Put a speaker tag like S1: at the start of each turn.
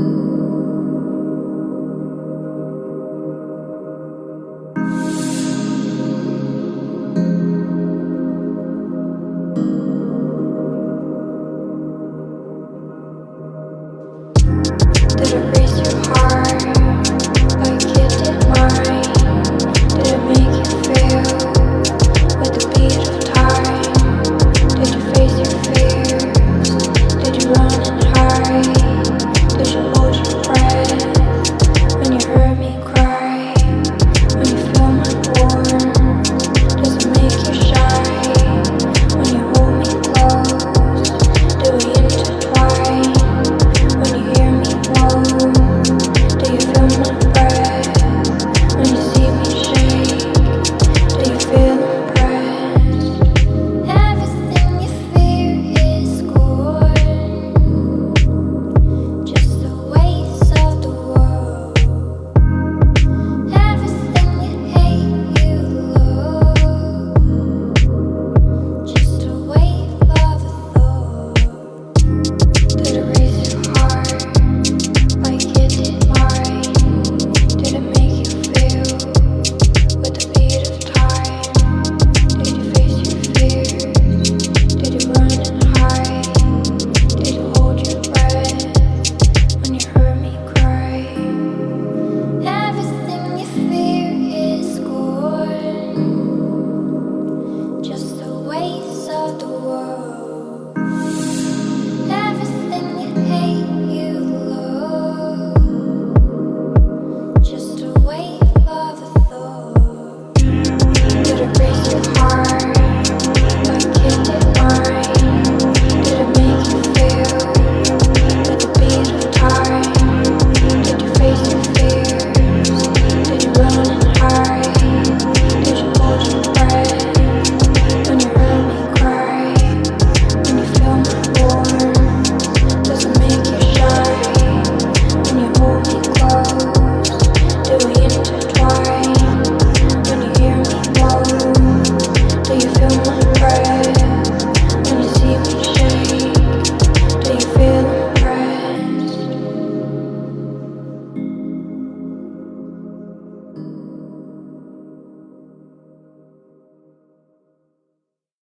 S1: you.